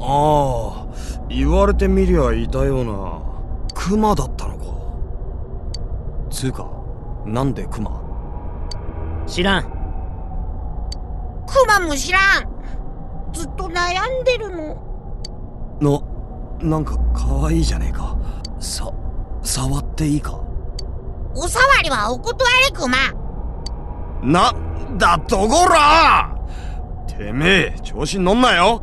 ああ言われてみりゃいたような。クマだったのか。つうかなんでクマ知らん。クマも知らん。ずっと悩んでるの。ななんか可愛いじゃねえか。さ触っていいか？お触りはお断りクマなんだとこら！てめえ調子に乗んなよ。